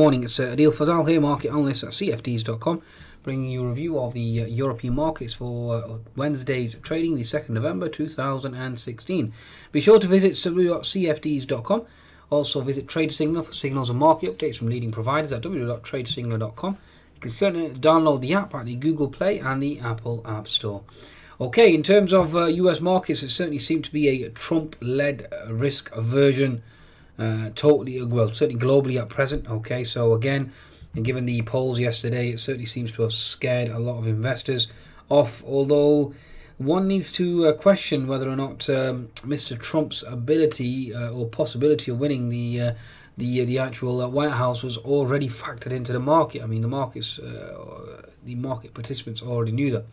Morning, it's uh, Adil Fazal here, market analyst at CFDs.com, bringing you a review of the uh, European markets for uh, Wednesday's trading, the 2nd November 2016. Be sure to visit www.cfds.com. Also, visit TradeSignal for signals and market updates from leading providers at www.tradesignal.com. You can certainly download the app at the Google Play and the Apple App Store. Okay, in terms of US uh, markets, it certainly seemed to be a Trump led risk aversion uh, totally well certainly globally at present okay so again and given the polls yesterday it certainly seems to have scared a lot of investors off although one needs to uh, question whether or not um, Mr. Trump's ability uh, or possibility of winning the uh, the uh, the actual uh, White House was already factored into the market. I mean, the markets, the market participants already knew that.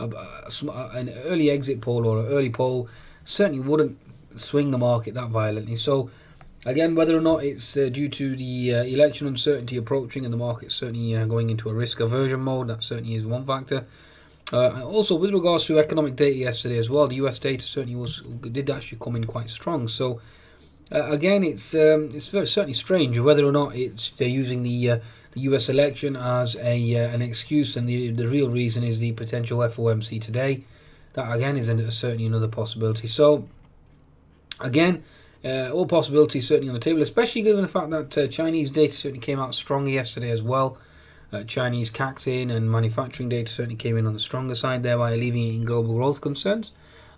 an early exit poll or an early poll certainly wouldn't swing the market that violently. So Again, whether or not it's uh, due to the uh, election uncertainty approaching and the market certainly uh, going into a risk aversion mode, that certainly is one factor. Uh, also, with regards to economic data yesterday as well, the US data certainly was did actually come in quite strong. So, uh, again, it's um, it's very, certainly strange whether or not it's they're using the uh, the US election as a an excuse, and the the real reason is the potential FOMC today. That again is certainly another possibility. So, again. Uh, all possibilities certainly on the table, especially given the fact that uh, Chinese data certainly came out stronger yesterday as well. Uh, Chinese CAC and manufacturing data certainly came in on the stronger side, thereby alleviating global growth concerns.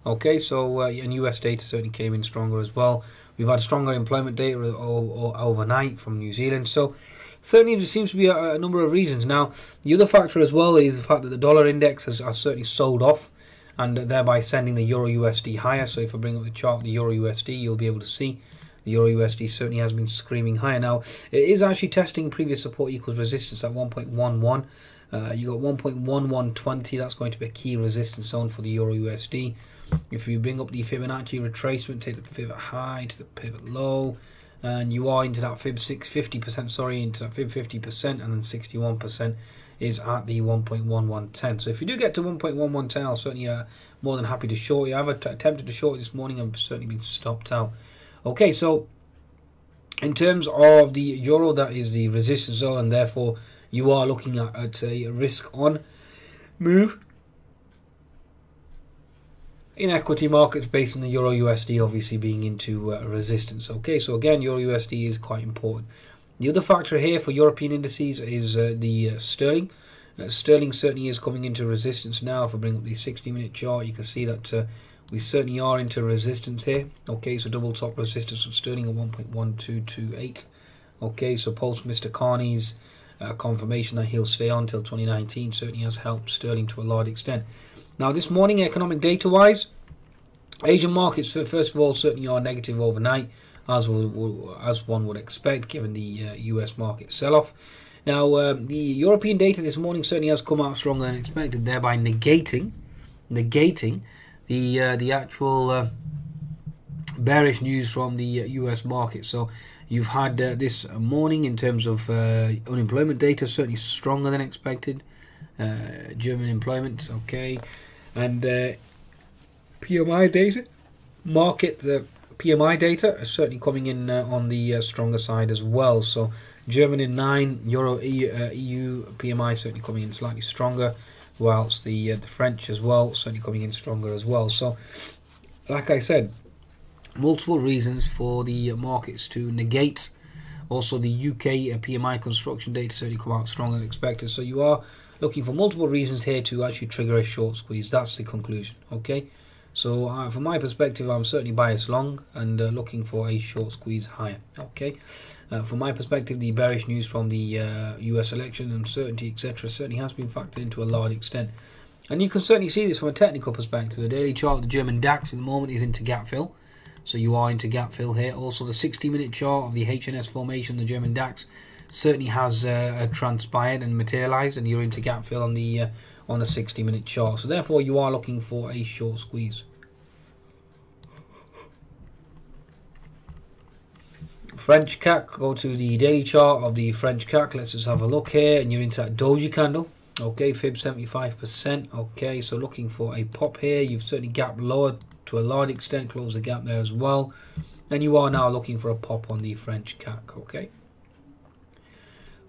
Okay, so uh, and US data certainly came in stronger as well. We've had stronger employment data overnight from New Zealand, so certainly there seems to be a, a, number of reasons. Now, the other factor as well is the fact that the dollar index has, has certainly sold off and thereby sending the Euro USD higher. So if I bring up the chart, the Euro USD, you'll be able to see the Euro USD certainly has been screaming higher. Now, it is actually testing previous support equals resistance at 1.11. Uh, you got 1.1120, that's going to be a key resistance zone for the Euro USD. If you bring up the Fibonacci retracement, take the pivot high to the pivot low, and you are into that fib 650%, sorry, into that fib 50% and then 61% is at the 1.1110. So if you do get to 1.1110, I'll certainly uh, more than happy to short you. I've attempted to short this morning. I've certainly been stopped out. Okay, so in terms of the euro, that is the resistance zone, and therefore you are looking at, at a risk on move in equity markets based on the euro USD obviously being into uh, resistance. Okay, so again, euro USD is quite important. The other factor here for European indices is uh, the uh, sterling. Uh, sterling certainly is coming into resistance now. If I bring up the 60 minute chart, you can see that uh, we certainly are into resistance here. Okay, so double top resistance of sterling at 1.1228. Okay, so post Mr. Carney's uh, confirmation that he'll stay on until 2019 certainly has helped sterling to a large extent. Now, this morning, economic data wise, Asian markets, first of all, certainly are negative overnight as as one would expect given the uh, US market sell-off. Now, uh, the European data this morning certainly has come out stronger than expected, thereby negating negating the uh, the actual uh, bearish news from the US uh, market. So you've had uh, this morning in terms of unemployment data certainly stronger than expected. German employment, okay, and PMI data market the PMI data is certainly coming in uh, on the uh, stronger side as well. So Germany 9, Euro EU, uh, EU, PMI certainly coming in slightly stronger, whilst the uh, the French as well certainly coming in stronger as well. So, like I said, multiple reasons for the markets to negate. Also, the UK uh, PMI construction data certainly come out stronger than expected. So you are looking for multiple reasons here to actually trigger a short squeeze. That's the conclusion. Okay. So uh, from my perspective, I'm certainly biased long and uh, looking for a short squeeze higher. Okay. Uh, from my perspective, the bearish news from the US uh, election, uncertainty, etc., certainly has been factored into a large extent. And you can certainly see this from a technical perspective. The daily chart, the German DAX at the moment is into gap fill. So you are into gap fill here. Also, the 60 minute chart of the HNS formation, the German DAX, certainly has uh, transpired and materialized, and you're into gap fill on the uh, on a 60 minute chart. So therefore you are looking for a short squeeze. French CAC, go to the daily chart of the French CAC. Let's just have a look here. And you're into that doji candle. Okay, fib 75%. Okay, so looking for a pop here. You've certainly gapped lower to a large extent. Close the gap there as well. And you are now looking for a pop on the French CAC. Okay.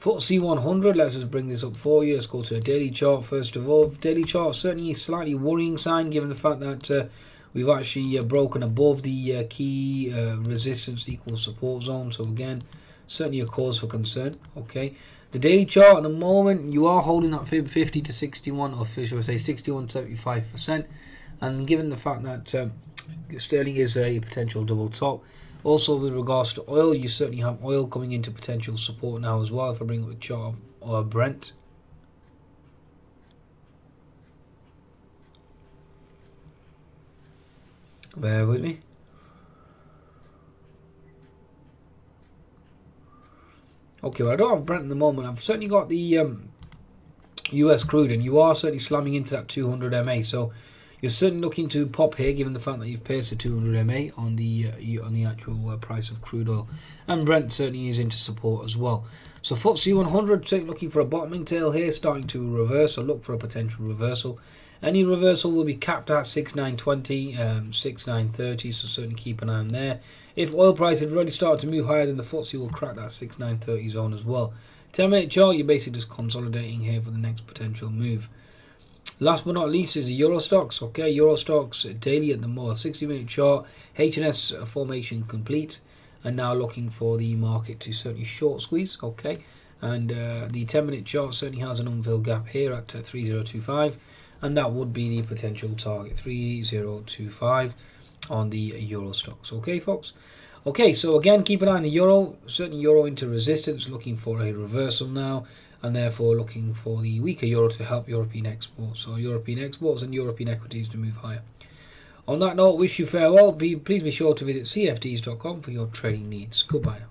FTSE 100, let's just bring this up for you. Let's go to the daily chart first of all. Daily chart certainly a slightly worrying sign given the fact that uh, we've actually uh, broken above the uh, key uh, resistance equals support zone. So again, certainly a cause for concern. Okay, the daily chart at the moment you are holding that fib 50 to 61, or should I say 61 75 percent, and given the fact that uh, sterling is a potential double top also, with regards to oil, you certainly have oil coming into potential support now as well. If I bring up a chart of uh, Brent. Bear with me. Okay, well, I don't have Brent at the moment. I've certainly got the um, US crude, and you are certainly slamming into that 200 MA. So you're certainly looking to pop here, given the fact that you've paid the 200 MA on the uh, on the actual uh, price of crude oil, and Brent certainly is into support as well. So FTSE 100 certainly looking for a bottoming tail here, starting to reverse or look for a potential reversal. Any reversal will be capped at 6920, um, 6930, so certainly keep an eye on there. If oil prices really start to move higher, then the FTSE will crack that 6930 zone as well. 10 minute chart, you're basically just consolidating here for the next potential move. Last but not least is the Euro Stoxx. Okay, Euro Stoxx daily at the more 60 minute chart. HNS formation complete. And now looking for the market to certainly short squeeze. Okay, and uh, the 10 minute chart certainly has an unfilled gap here at uh, 3025. And that would be the potential target 3025 on the Euro Stoxx Okay, folks. Okay, so again, keep an eye on the euro. Certainly, euro into resistance, looking for a reversal now and therefore looking for the weaker euro to help European exports or European exports and European equities to move higher. On that note, wish you farewell. Be, please be sure to visit cfds.com for your trading needs. Goodbye now.